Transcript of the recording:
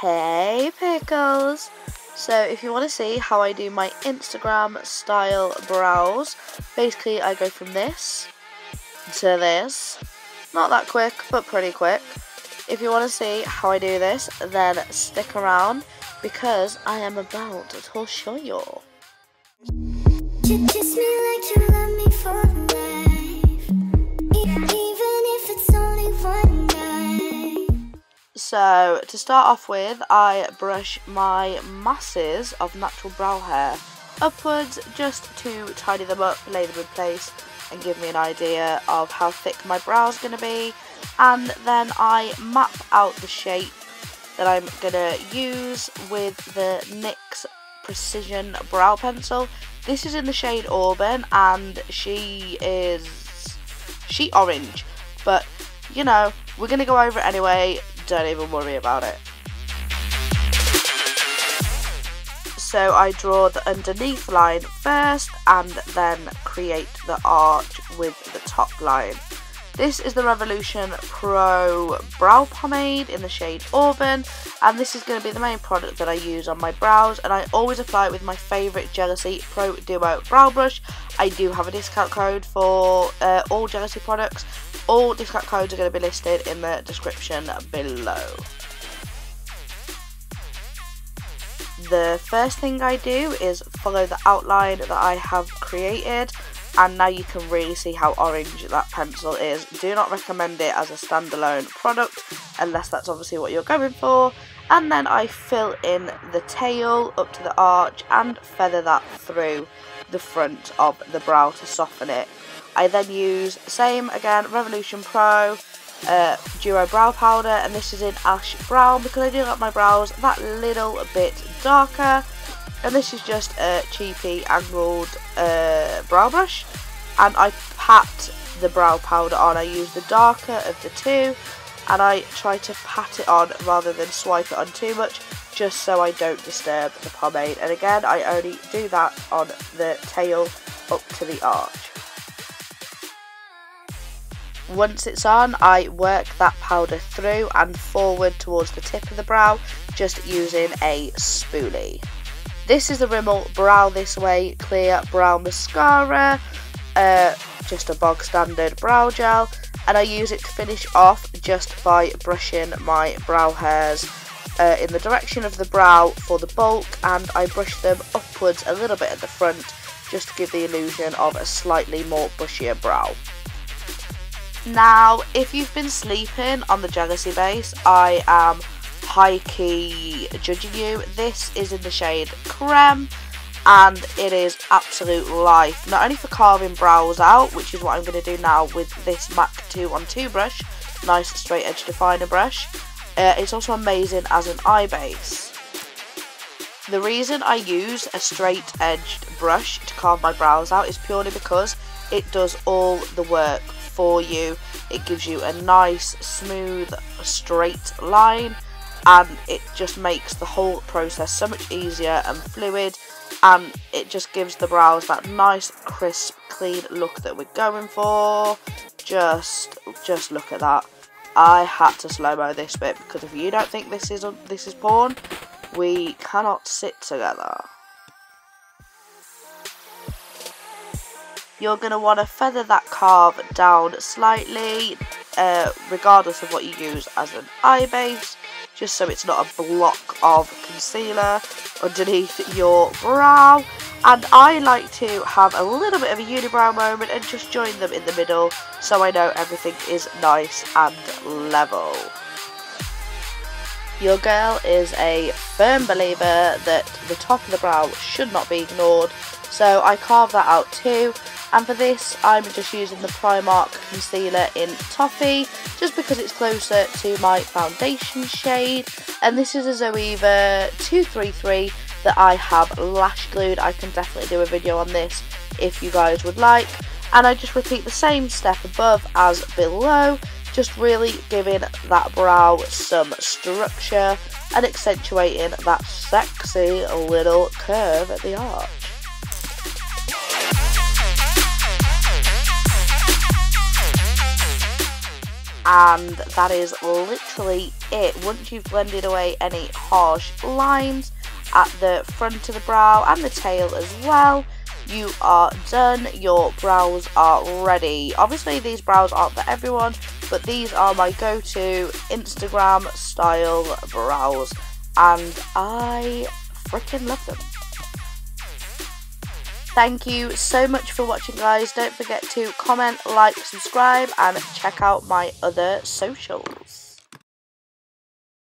Hey Pickles! So if you want to see how I do my Instagram style brows, basically I go from this to this. Not that quick, but pretty quick. If you want to see how I do this, then stick around because I am about to show you. So, to start off with, I brush my masses of natural brow hair upwards just to tidy them up, lay them in place, and give me an idea of how thick my brow is going to be. And then I map out the shape that I'm going to use with the NYX Precision Brow Pencil. This is in the shade Auburn, and she is she orange, but you know, we're going to go over it anyway don't even worry about it. So I draw the underneath line first and then create the arch with the top line. This is the Revolution Pro Brow Pomade in the shade Auburn and this is going to be the main product that I use on my brows and I always apply it with my favourite Gelisy Pro Duo Brow Brush. I do have a discount code for uh, all Gelisy products all discount codes are going to be listed in the description below. The first thing I do is follow the outline that I have created and now you can really see how orange that pencil is. Do not recommend it as a standalone product unless that's obviously what you're going for. And then I fill in the tail up to the arch and feather that through the front of the brow to soften it. I then use, same again, Revolution Pro uh, Duo Brow Powder, and this is in Ash Brown because I do like my brows that little bit darker. And this is just a cheapy angled uh, brow brush, and I pat the brow powder on. I use the darker of the two, and I try to pat it on rather than swipe it on too much, just so I don't disturb the pomade. And again, I only do that on the tail up to the arch. Once it's on, I work that powder through and forward towards the tip of the brow, just using a spoolie. This is the Rimmel Brow This Way Clear Brow Mascara, uh, just a bog standard brow gel, and I use it to finish off just by brushing my brow hairs uh, in the direction of the brow for the bulk, and I brush them upwards a little bit at the front, just to give the illusion of a slightly more bushier brow. Now, if you've been sleeping on the Gelisy base, I am high key judging you. This is in the shade creme and it is absolute life. Not only for carving brows out, which is what I'm going to do now with this MAC 212 brush, nice straight edge definer brush, uh, it's also amazing as an eye base. The reason I use a straight edged brush to carve my brows out is purely because it does all the work for you. It gives you a nice, smooth, straight line and it just makes the whole process so much easier and fluid and it just gives the brows that nice, crisp, clean look that we're going for. Just, just look at that. I had to slow-mo this bit because if you don't think this is this is porn, we cannot sit together. you're going to want to feather that carve down slightly uh, regardless of what you use as an eye base just so it's not a block of concealer underneath your brow and I like to have a little bit of a unibrow moment and just join them in the middle so I know everything is nice and level. Your girl is a firm believer that the top of the brow should not be ignored so I carve that out too and for this I'm just using the Primark concealer in Toffee just because it's closer to my foundation shade. And this is a Zoeva 233 that I have lash glued. I can definitely do a video on this if you guys would like. And I just repeat the same step above as below just really giving that brow some structure and accentuating that sexy little curve at the arch. And that is literally it. Once you've blended away any harsh lines at the front of the brow and the tail as well, you are done. Your brows are ready. Obviously, these brows aren't for everyone, but these are my go-to Instagram style brows, and I freaking love them. Thank you so much for watching guys. Don't forget to comment, like, subscribe and check out my other socials.